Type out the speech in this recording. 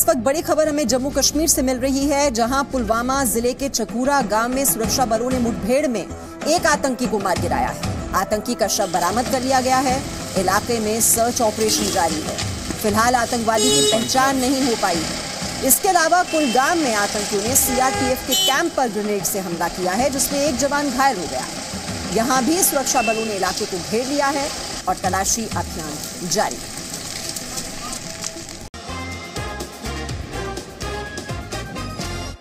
इस वक्त बड़ी खबर हमें जम्मू कश्मीर से मिल रही है, जहाँ पुलवामा ज़िले के चकूरा गाँव में सुरक्षा बलों ने मुठभेड़ में एक आतंकी को मार गिराया है। आतंकी का शव बरामद कर लिया गया है। इलाके में सर्च ऑपरेशन जारी है। फ़िलहाल आतंकवादी की पहचान नहीं हो पाई। है इसके अलावा कुलगाम में आतंकियों ने सीआरपीएफ के कैंप पर ग्रेनेड से हमला किया है, जिसमें एक जवान घायल हो गया। है यहाँ भी सुरक्षा बलों ने इलाके को घेर लिया है और तलाशी अभियान जारी है।